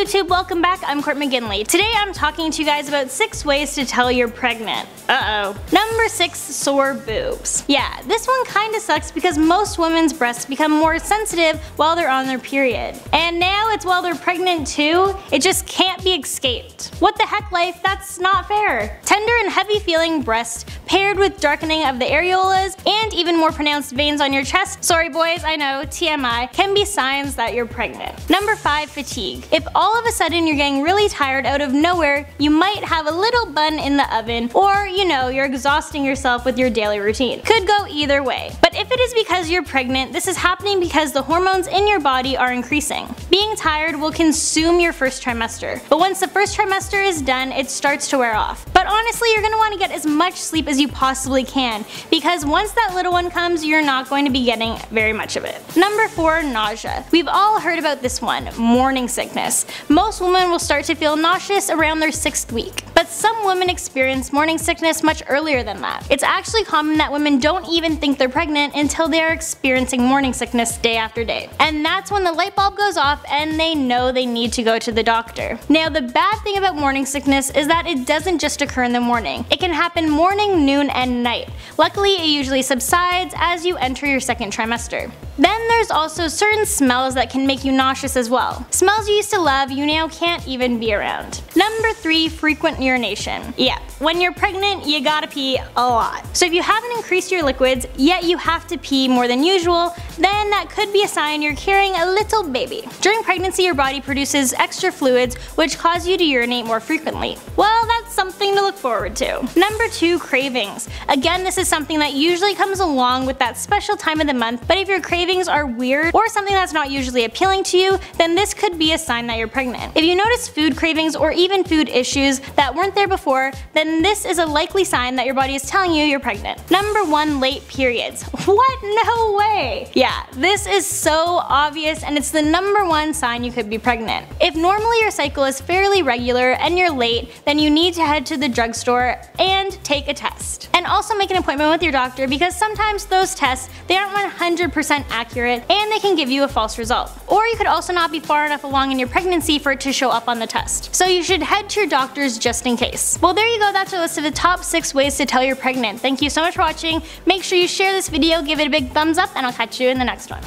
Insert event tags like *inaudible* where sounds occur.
YouTube, welcome back. I'm Court McGinley. Today I'm talking to you guys about 6 ways to tell you're pregnant. Uh oh. Number 6, sore boobs. Yeah, this one kinda sucks because most women's breasts become more sensitive while they're on their period. And now it's while they're pregnant too, it just can't be escaped. What the heck life, that's not fair. Tender and heavy feeling breasts paired with darkening of the areolas and even more pronounced veins on your chest, sorry boys, I know, TMI, can be signs that you're pregnant. Number 5, fatigue. If all of a sudden you're getting really tired out of nowhere, you might have a little bun in the oven, or you know, you're exhausting yourself with your daily routine. Could go either way. But if it is because you're pregnant, this is happening because the hormones in your body are increasing. Being tired will consume your first trimester, but once the first trimester is done, it starts to wear off. But honestly, you're gonna wanna get as much sleep as you possibly can, because once that little one comes, you're not going to be getting very much of it. Number 4, nausea. We've all heard about this one, morning sickness. Most women will start to feel nauseous around their 6th week. But some women experience morning sickness much earlier than that. It's actually common that women don't even think they're pregnant until they're experiencing morning sickness day after day. And that's when the light bulb goes off and they know they need to go to the doctor. Now the bad thing about morning sickness is that it doesn't just occur in the morning. It can happen morning, noon, and night. Luckily it usually subsides as you enter your second trimester. Then there's also certain smells that can make you nauseous as well. Smells you used to love you now can't even be around. Number 3. Frequent urination. Yeah, when you're pregnant you gotta pee a lot. So if you haven't increased your liquids yet you have to pee more than usual, then that could be a sign you're carrying a little baby. During pregnancy your body produces extra fluids which cause you to urinate more frequently. Well something to look forward to. Number 2. Cravings. Again this is something that usually comes along with that special time of the month but if you're cravings are weird or something that's not usually appealing to you, then this could be a sign that you're pregnant. If you notice food cravings or even food issues that weren't there before, then this is a likely sign that your body is telling you you're pregnant. Number 1. Late periods. *laughs* What? No way! Yeah, this is so obvious and it's the number one sign you could be pregnant. If normally your cycle is fairly regular and you're late, then you need to head to the drugstore and take a test. And also make an appointment with your doctor because sometimes those tests, they aren't 100% accurate accurate and they can give you a false result. Or you could also not be far enough along in your pregnancy for it to show up on the test. So you should head to your doctors just in case. Well there you go, that's our list of the top 6 ways to tell you're pregnant. Thank you so much for watching. Make sure you share this video, give it a big thumbs up, and I'll catch you in the next one.